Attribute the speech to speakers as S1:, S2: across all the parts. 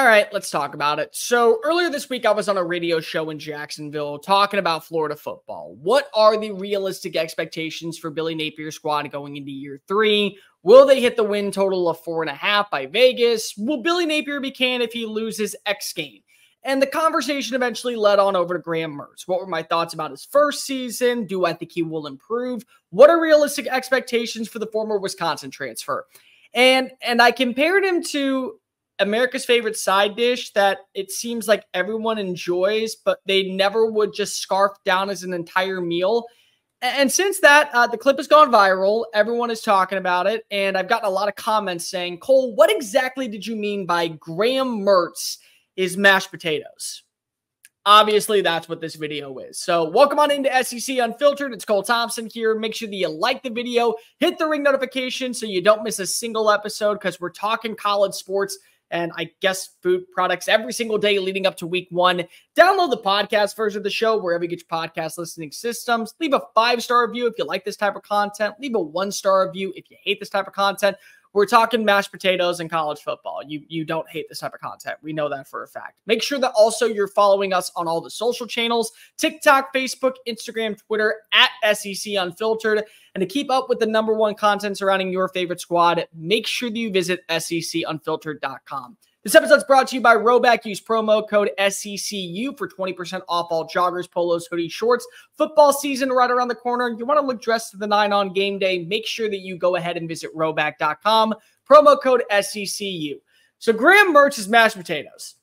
S1: All right, let's talk about it. So, earlier this week, I was on a radio show in Jacksonville talking about Florida football. What are the realistic expectations for Billy Napier's squad going into year three? Will they hit the win total of four and a half by Vegas? Will Billy Napier be canned if he loses X game? And the conversation eventually led on over to Graham Mertz. What were my thoughts about his first season? Do I think he will improve? What are realistic expectations for the former Wisconsin transfer? And and I compared him to America's favorite side dish that it seems like everyone enjoys, but they never would just scarf down as an entire meal. And since that, uh, the clip has gone viral. Everyone is talking about it. And I've gotten a lot of comments saying, Cole, what exactly did you mean by Graham Mertz is mashed potatoes? Obviously, that's what this video is. So, welcome on into SEC Unfiltered. It's Cole Thompson here. Make sure that you like the video, hit the ring notification so you don't miss a single episode because we're talking college sports and I guess food products every single day leading up to week one. Download the podcast version of the show wherever you get your podcast listening systems. Leave a five star review if you like this type of content. Leave a one star review if you hate this type of content. We're talking mashed potatoes and college football. You you don't hate this type of content. We know that for a fact. Make sure that also you're following us on all the social channels: TikTok, Facebook, Instagram, Twitter at SEC Unfiltered. And to keep up with the number one content surrounding your favorite squad, make sure that you visit secunfiltered.com. This episode is brought to you by Rhoback. Use promo code SECU for 20% off all joggers, polos, hoodies, shorts. Football season right around the corner. You want to look dressed to the nine on game day, make sure that you go ahead and visit Rhoback.com. Promo code SECU. So Graham Mertz is mashed potatoes.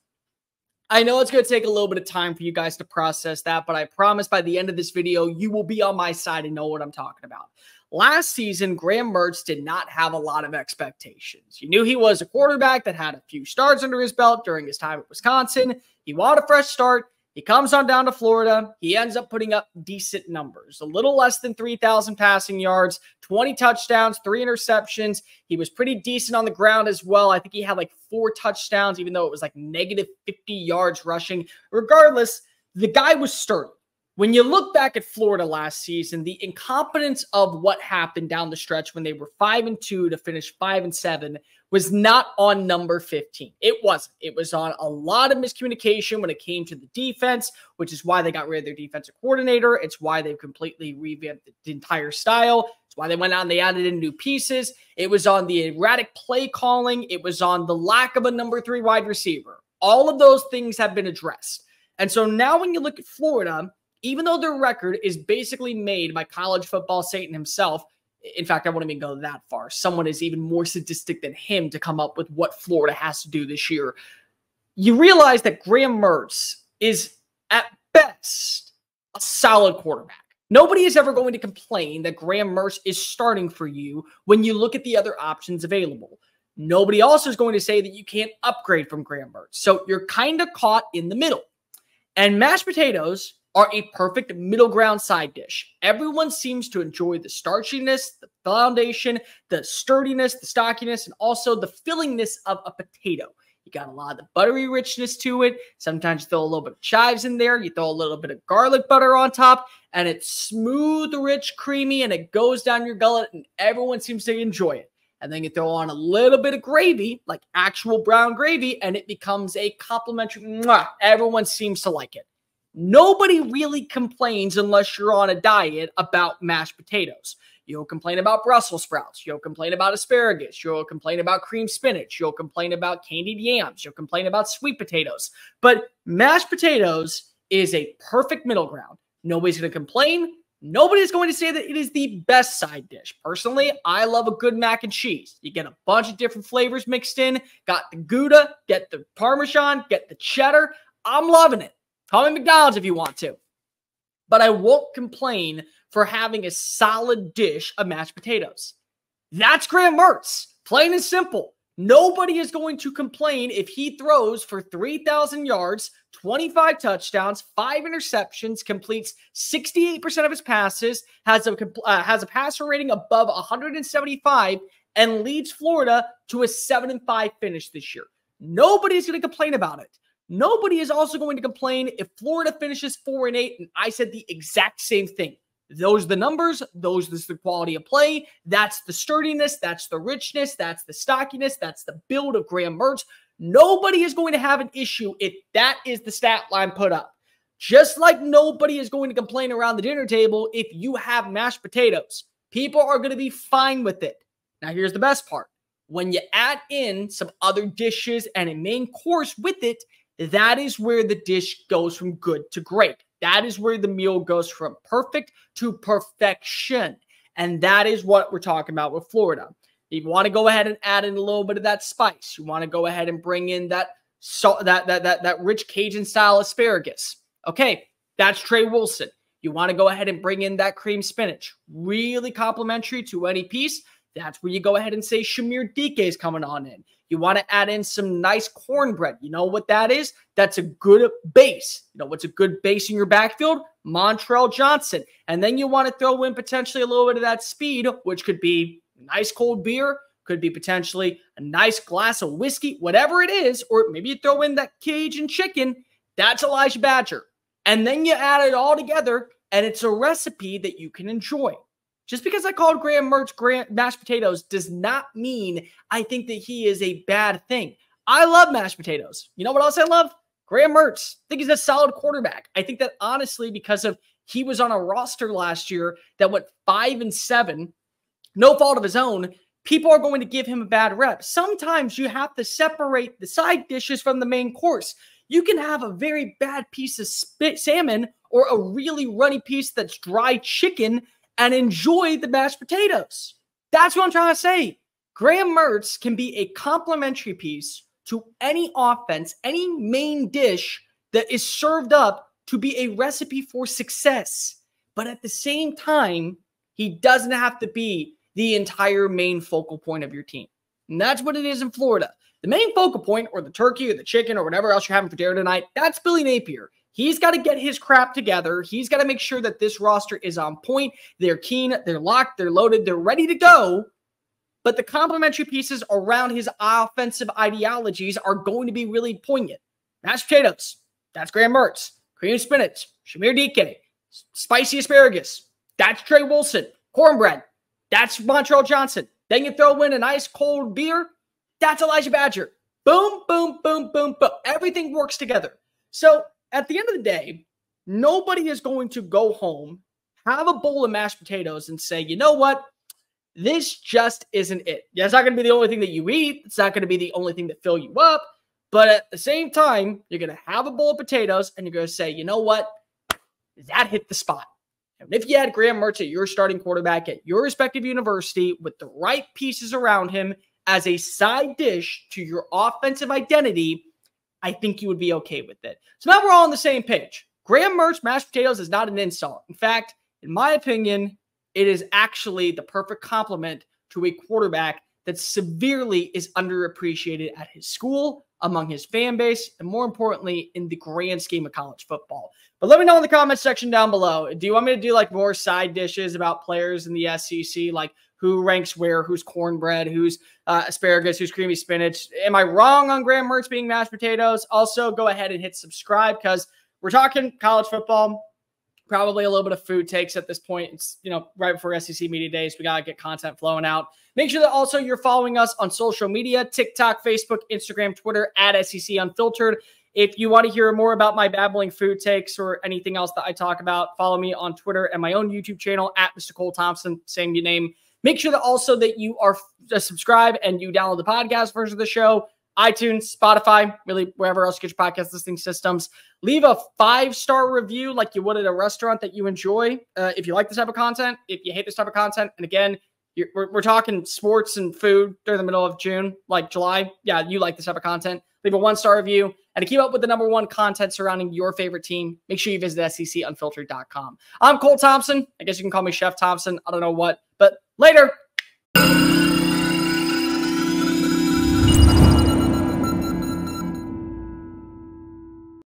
S1: I know it's going to take a little bit of time for you guys to process that, but I promise by the end of this video, you will be on my side and know what I'm talking about. Last season, Graham Mertz did not have a lot of expectations. You knew he was a quarterback that had a few starts under his belt during his time at Wisconsin. He wanted a fresh start. He comes on down to Florida. He ends up putting up decent numbers, a little less than 3,000 passing yards, 20 touchdowns, three interceptions. He was pretty decent on the ground as well. I think he had like four touchdowns, even though it was like negative 50 yards rushing. Regardless, the guy was sturdy. When you look back at Florida last season, the incompetence of what happened down the stretch when they were 5 and 2 to finish 5 and 7 was not on number 15. It wasn't. It was on a lot of miscommunication when it came to the defense, which is why they got rid of their defensive coordinator. It's why they've completely revamped the entire style. It's why they went out and they added in new pieces. It was on the erratic play calling. It was on the lack of a number 3 wide receiver. All of those things have been addressed. And so now when you look at Florida, even though their record is basically made by college football Satan himself, in fact, I won't even go that far. Someone is even more sadistic than him to come up with what Florida has to do this year. You realize that Graham Mertz is at best a solid quarterback. Nobody is ever going to complain that Graham Mertz is starting for you when you look at the other options available. Nobody also is going to say that you can't upgrade from Graham Mertz. So you're kind of caught in the middle. And mashed potatoes are a perfect middle ground side dish. Everyone seems to enjoy the starchiness, the foundation, the sturdiness, the stockiness, and also the fillingness of a potato. You got a lot of the buttery richness to it. Sometimes you throw a little bit of chives in there. You throw a little bit of garlic butter on top, and it's smooth, rich, creamy, and it goes down your gullet, and everyone seems to enjoy it. And then you throw on a little bit of gravy, like actual brown gravy, and it becomes a complimentary. Mwah, everyone seems to like it. Nobody really complains unless you're on a diet about mashed potatoes. You'll complain about Brussels sprouts. You'll complain about asparagus. You'll complain about cream spinach. You'll complain about candied yams. You'll complain about sweet potatoes. But mashed potatoes is a perfect middle ground. Nobody's going to complain. Nobody's going to say that it is the best side dish. Personally, I love a good mac and cheese. You get a bunch of different flavors mixed in. Got the Gouda, get the Parmesan, get the cheddar. I'm loving it. Call me McDonald's if you want to. But I won't complain for having a solid dish of mashed potatoes. That's Graham Mertz. Plain and simple. Nobody is going to complain if he throws for 3,000 yards, 25 touchdowns, five interceptions, completes 68% of his passes, has a uh, has a passer rating above 175, and leads Florida to a 7 and 5 finish this year. Nobody's going to complain about it. Nobody is also going to complain if Florida finishes four and eight. And I said the exact same thing. Those are the numbers. Those is the quality of play. That's the sturdiness. That's the richness. That's the stockiness. That's the build of Graham Mertz. Nobody is going to have an issue if that is the stat line put up. Just like nobody is going to complain around the dinner table if you have mashed potatoes. People are going to be fine with it. Now, here's the best part when you add in some other dishes and a main course with it, that is where the dish goes from good to great. That is where the meal goes from perfect to perfection. And that is what we're talking about with Florida. You want to go ahead and add in a little bit of that spice, you want to go ahead and bring in that salt, that that that that rich Cajun style asparagus. Okay, that's Trey Wilson. You want to go ahead and bring in that cream spinach, really complimentary to any piece. That's where you go ahead and say Chimere Dike is coming on in. You want to add in some nice cornbread. You know what that is? That's a good base. You know what's a good base in your backfield? Montrell Johnson. And then you want to throw in potentially a little bit of that speed, which could be nice cold beer, could be potentially a nice glass of whiskey, whatever it is, or maybe you throw in that Cajun chicken. That's Elijah Badger. And then you add it all together, and it's a recipe that you can enjoy. Just because I called Graham Mertz mashed potatoes does not mean I think that he is a bad thing. I love mashed potatoes. You know what else I love? Graham Mertz. I think he's a solid quarterback. I think that honestly, because of he was on a roster last year that went five and seven, no fault of his own, people are going to give him a bad rep. Sometimes you have to separate the side dishes from the main course. You can have a very bad piece of spit salmon or a really runny piece that's dry chicken and enjoy the mashed potatoes. That's what I'm trying to say. Graham Mertz can be a complementary piece to any offense, any main dish that is served up to be a recipe for success. But at the same time, he doesn't have to be the entire main focal point of your team. And that's what it is in Florida. The main focal point, or the turkey or the chicken or whatever else you're having for dinner tonight, that's Billy Napier. He's got to get his crap together. He's got to make sure that this roster is on point. They're keen, they're locked, they're loaded, they're ready to go. But the complementary pieces around his offensive ideologies are going to be really poignant. Mashed potatoes, that's Graham Mertz. Cream spinach, Chimere Dike. Spicy asparagus, that's Trey Wilson. Cornbread, that's Montrell Johnson. Then you throw in a nice cold beer, that's Elijah Badger. Boom, boom, boom, boom, boom. Everything works together. So at the end of the day, nobody is going to go home, have a bowl of mashed potatoes, and say, you know what? This just isn't it. Yeah, it's not going to be the only thing that you eat. It's not going to be the only thing that fill you up. But at the same time, you're going to have a bowl of potatoes and you're going to say, you know what? That hit the spot. And if you had Graham Mertz at your starting quarterback at your respective university with the right pieces around him as a side dish to your offensive identity, I think you would be okay with it. So now we're all on the same page. Graham Mertz mashed potatoes is not an insult. In fact, in my opinion, it is actually the perfect complement to a quarterback that severely is underappreciated at his school, among his fan base, and more importantly, in the grand scheme of college football. But let me know in the comment section down below. Do you want me to do like more side dishes about players in the SEC, like who ranks where, who's cornbread, who's uh, asparagus, who's creamy spinach. Am I wrong on Graham Mertz being mashed potatoes? Also, go ahead and hit subscribe because we're talking college football. Probably a little bit of food takes at this point. It's you know right before SEC media days. We gotta get content flowing out. Make sure that also you're following us on social media: TikTok, Facebook, Instagram, Twitter at SEC Unfiltered. If you want to hear more about my babbling food takes or anything else that I talk about, follow me on Twitter and my own YouTube channel at Mr. Cole Thompson. Same your name. Make sure that also that you are subscribed and you download the podcast version of the show, iTunes, Spotify, really wherever else you get your podcast listening systems. Leave a five star review like you would at a restaurant that you enjoy. Uh, if you like this type of content, if you hate this type of content, and again, we're, we're talking sports and food during the middle of June, like July. Yeah, you like this type of content. Leave a one star review. And to keep up with the number one content surrounding your favorite team, make sure you visit secunfiltered.com. I'm Cole Thompson. I guess you can call me Chef Thompson. I don't know what, but Later.